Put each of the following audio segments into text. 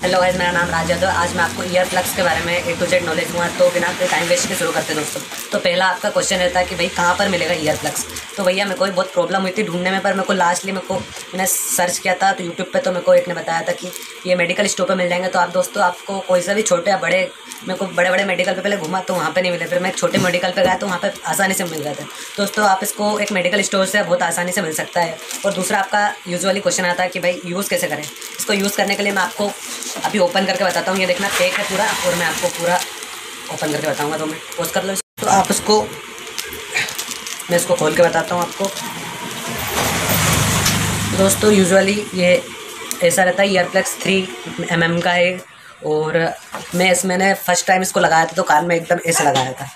Hello guys मेरा नाम राज यादव। आज मैं आपको ईयर प्लग्स के बारे में ए टू जेड नॉलेज दूँगा। तो बिना टाइम वेस्ट के शुरू करते हैं दोस्तों। तो पहला आपका क्वेश्चन रहता है कि भाई, कहाँ पर मिलेगा ईयर प्लग्स तो भैया, मेरे को बहुत प्रॉब्लम हुई थी ढूँढने में, पर मेरे को लास्टली मेरे को मैंने सर्च किया था तो यूट्यूब पर तो मेरे को एक ने बताया था कि ये मेडिकल स्टोर पर मिल जाएँगे। तो आप दोस्तों, आपको कोई सा भी छोटे या बड़े, मेरे को बड़े बड़े मेडिकल पर पहले घूमा तो वहाँ पर नहीं मिले। फिर मैं छोटे मेडिकल पर गया तो वहाँ पर आसानी से मिल गए थे। दोस्तों, आप इसको एक मेडिकल स्टोर से बहुत आसानी से मिल सकता है। और दूसरा आपका यूजुअली क्वेश्चन आता है कि भाई यूज़ कैसे करें? इसको यूज़ करने के लिए मैं आपको अभी ओपन करके बताता हूँ, ये देखना पेक है पूरा, और मैं आपको पूरा ओपन करके बताऊँगा तो मैं पोस्ट कर लो तो आप इसको, मैं इसको खोल के बताता हूँ आपको। दोस्तों यूजुअली ये ऐसा रहता है ईयरप्लग्स थ्री एम का है, और मैं इस, मैंने फ़र्स्ट टाइम इसको लगाया था तो कान में एकदम ऐसे लगाया था।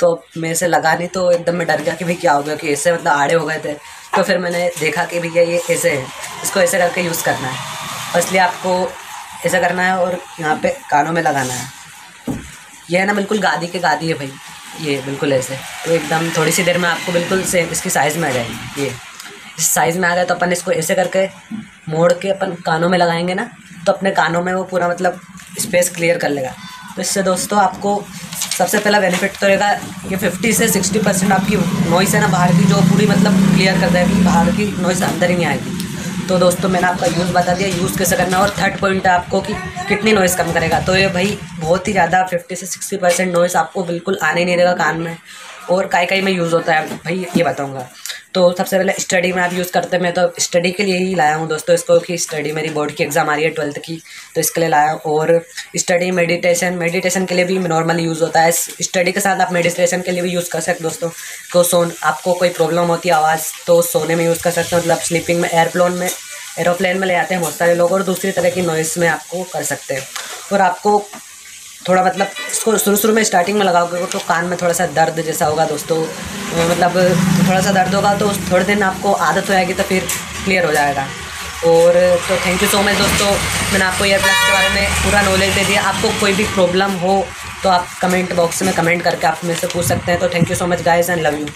तो मैं इसे लगा नहीं तो एकदम मैं डर गया कि भाई क्या हो गया, कि ऐसे मतलब आड़े हो गए थे। तो फिर मैंने देखा कि भैया ये ऐसे है, इसको ऐसे करके यूज़ करना है। इसलिए आपको ऐसा करना है और यहाँ पे कानों में लगाना है। ये है ना बिल्कुल गादी के गादी है भाई। ये बिल्कुल ऐसे। तो एकदम थोड़ी सी देर में आपको बिल्कुल सेम इसकी साइज़ में आ जाएगी। ये। इस साइज़ में आ गया तो अपन इसको ऐसे करके मोड़ के अपन कानों में लगाएँगे ना तो अपने कानों में वो पूरा मतलब स्पेस क्लियर कर लेगा। तो इससे दोस्तों आपको सबसे पहला बेनिफिट तो रहेगा कि फिफ्टी से सिक्सटी परसेंट आपकी नॉइस है ना बाहर की, जो पूरी मतलब क्लियर कर देगी, बाहर की नॉइस अंदर ही नहीं आएगी। तो दोस्तों, मैंने आपका यूज़ बता दिया। यूज़ कैसे करना और थर्ड पॉइंट है आपको कि कितनी नॉइज़ कम करेगा। तो ये भाई बहुत ही ज़्यादा फिफ्टी से सिक्सटी परसेंट नॉइस आपको बिल्कुल आने नहीं देगा कान में। और कई कई में यूज़ होता है। भाई, ये बताऊँगा। तो सबसे पहले स्टडी में आप यूज़ करते हैं। मैं तो स्टडी के लिए ही लाया हूँ दोस्तों इसको कि स्टडी मेरी बोर्ड की एग्ज़ाम आ रही है ट्वेल्थ की। तो इसके लिए लाया। हूँ और स्टडी मेडिटेशन मेडिटेशन के लिए भी नॉर्मली यूज़ होता है। स्टडी के साथ आप मेडिटेशन के लिए भी यूज़ कर सकते दोस्तों। तो सोन, आपको कोई प्रॉब्लम होती है आवाज़ तो सोने में यूज़ कर सकते हैं। मतलब स्लीपिंग में एयरप्लोन में एरोप्लेन में ले आते हैं बहुत सारे लोग और दूसरी तरह की नॉइस में आपको कर सकते हैं। और आपको थोड़ा मतलब इसको शुरू शुरू में स्टार्टिंग में लगाओगे तो कान में थोड़ा सा दर्द जैसा होगा दोस्तों। मतलब थोड़ा सा दर्द होगा तो थोड़े दिन आपको आदत हो जाएगी तो फिर क्लियर हो जाएगा। और तो थैंक यू सो मच दोस्तों। मैंने आपको ईयर के बारे में पूरा नॉलेज दे दिया। आपको कोई भी प्रॉब्लम हो तो आप कमेंट बॉक्स में कमेंट करके आप मेरे से पूछ सकते हैं। तो thank you so much guys and love you